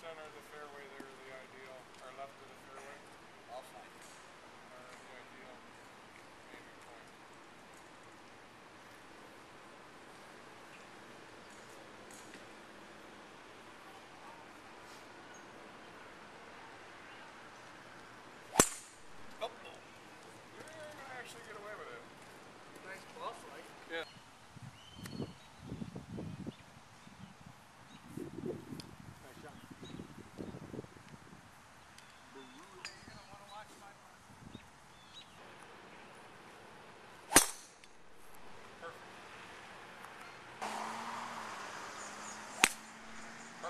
center of the fairway.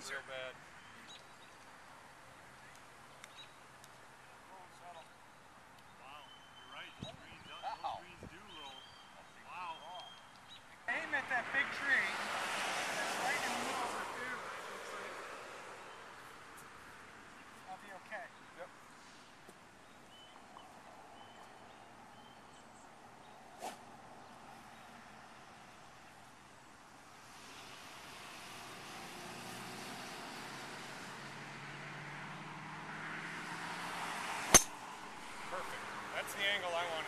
nicer. Real bad. angle I want.